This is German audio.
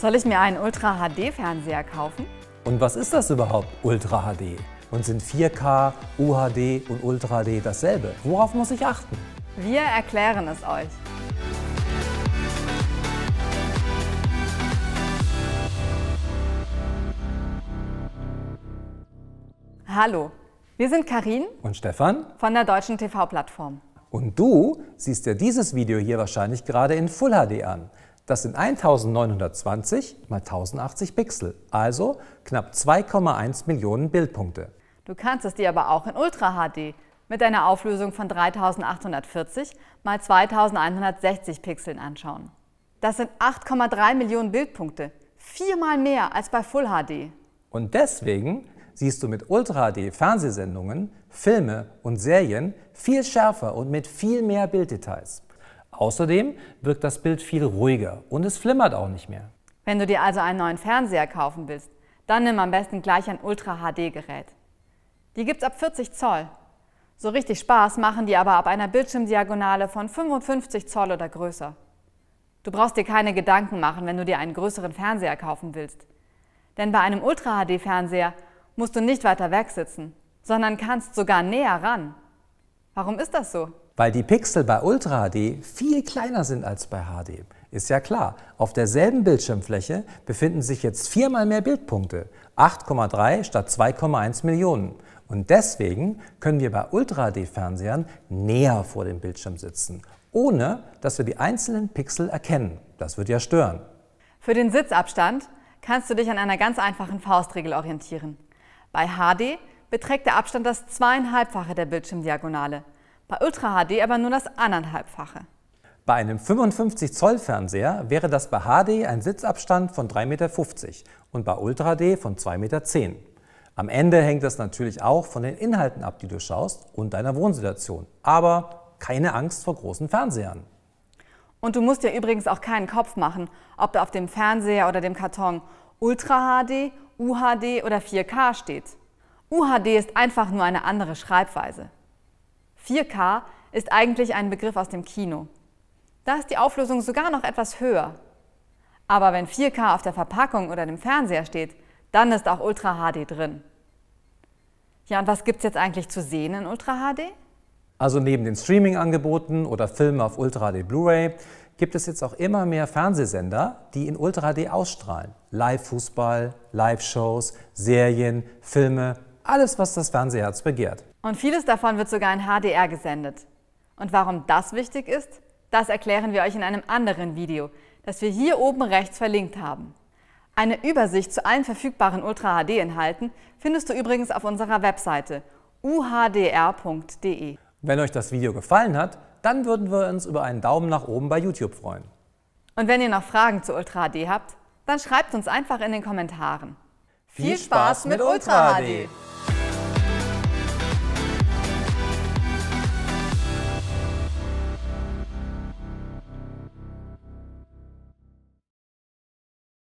Soll ich mir einen Ultra HD Fernseher kaufen? Und was ist das überhaupt, Ultra HD? Und sind 4K, UHD und Ultra HD dasselbe? Worauf muss ich achten? Wir erklären es euch. Hallo, wir sind Karin Und Stefan? von der deutschen TV-Plattform. Und du siehst dir dieses Video hier wahrscheinlich gerade in Full HD an. Das sind 1920 x 1080 Pixel, also knapp 2,1 Millionen Bildpunkte. Du kannst es dir aber auch in Ultra HD mit einer Auflösung von 3840 x 2160 Pixeln anschauen. Das sind 8,3 Millionen Bildpunkte, viermal mehr als bei Full HD. Und deswegen siehst du mit Ultra HD Fernsehsendungen, Filme und Serien viel schärfer und mit viel mehr Bilddetails. Außerdem wirkt das Bild viel ruhiger und es flimmert auch nicht mehr. Wenn du dir also einen neuen Fernseher kaufen willst, dann nimm am besten gleich ein Ultra HD Gerät. Die gibt's ab 40 Zoll. So richtig Spaß machen die aber ab einer Bildschirmdiagonale von 55 Zoll oder größer. Du brauchst dir keine Gedanken machen, wenn du dir einen größeren Fernseher kaufen willst. Denn bei einem Ultra HD Fernseher musst du nicht weiter weg sitzen, sondern kannst sogar näher ran. Warum ist das so? Weil die Pixel bei Ultra HD viel kleiner sind als bei HD. Ist ja klar, auf derselben Bildschirmfläche befinden sich jetzt viermal mehr Bildpunkte, 8,3 statt 2,1 Millionen. Und deswegen können wir bei Ultra HD-Fernsehern näher vor dem Bildschirm sitzen, ohne dass wir die einzelnen Pixel erkennen. Das wird ja stören. Für den Sitzabstand kannst du dich an einer ganz einfachen Faustregel orientieren. Bei HD beträgt der Abstand das zweieinhalbfache der Bildschirmdiagonale, bei Ultra HD aber nur das anderthalbfache. Bei einem 55 Zoll Fernseher wäre das bei HD ein Sitzabstand von 3,50 Meter und bei Ultra HD von 2,10 Meter. Am Ende hängt das natürlich auch von den Inhalten ab, die du schaust und deiner Wohnsituation. Aber keine Angst vor großen Fernsehern. Und du musst dir übrigens auch keinen Kopf machen, ob da auf dem Fernseher oder dem Karton Ultra HD, UHD oder 4K steht. UHD ist einfach nur eine andere Schreibweise. 4K ist eigentlich ein Begriff aus dem Kino. Da ist die Auflösung sogar noch etwas höher. Aber wenn 4K auf der Verpackung oder dem Fernseher steht, dann ist auch Ultra HD drin. Ja, und was gibt's jetzt eigentlich zu sehen in Ultra HD? Also neben den Streaming-Angeboten oder Filmen auf Ultra HD Blu-ray gibt es jetzt auch immer mehr Fernsehsender, die in Ultra HD ausstrahlen. Live-Fußball, Live-Shows, Serien, Filme, alles, was das Fernsehherz begehrt. Und vieles davon wird sogar in HDR gesendet. Und warum das wichtig ist, das erklären wir euch in einem anderen Video, das wir hier oben rechts verlinkt haben. Eine Übersicht zu allen verfügbaren Ultra HD-Inhalten findest du übrigens auf unserer Webseite uhdr.de. Wenn euch das Video gefallen hat, dann würden wir uns über einen Daumen nach oben bei YouTube freuen. Und wenn ihr noch Fragen zu Ultra HD habt, dann schreibt uns einfach in den Kommentaren. Viel Spaß mit Ultra HD!